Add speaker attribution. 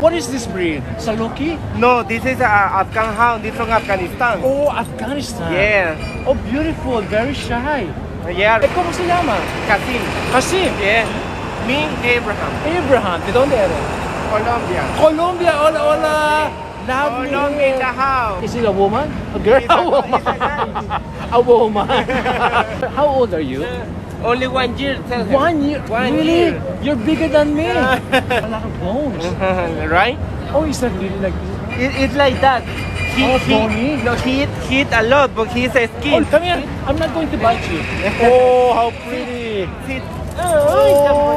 Speaker 1: What is this breed? Saluki?
Speaker 2: No, this is a Afghan hound. This from Afghanistan.
Speaker 1: Oh, Afghanistan.
Speaker 2: Yeah.
Speaker 1: Oh, beautiful. Very shy.
Speaker 2: Yeah.
Speaker 1: Eh, ¿cómo se llama?
Speaker 2: Casim.
Speaker 1: Casim.
Speaker 2: Yeah. Me, Abraham.
Speaker 1: Abraham. ¿De dónde eres?
Speaker 2: Colombia.
Speaker 1: Colombia. Hola, hola. Lovely.
Speaker 2: Colombia in the house.
Speaker 1: Is it a woman? A girl?
Speaker 2: It's a-
Speaker 1: a woman.
Speaker 2: It's a guy.
Speaker 1: woman. How old are you?
Speaker 2: Only one year. Tell him.
Speaker 1: One year.
Speaker 2: One
Speaker 1: really?
Speaker 2: year.
Speaker 1: You're bigger than me. a lot of bones.
Speaker 2: right?
Speaker 1: Oh, is that really like this?
Speaker 2: It, it's like that. He,
Speaker 1: Oh,
Speaker 2: he,
Speaker 1: Tony?
Speaker 2: no, he eat, he eat a lot, but he's a
Speaker 1: Oh,
Speaker 2: skin.
Speaker 1: come here. I'm not going to bite you. Oh, how pretty.
Speaker 2: Sit. Oh.
Speaker 1: oh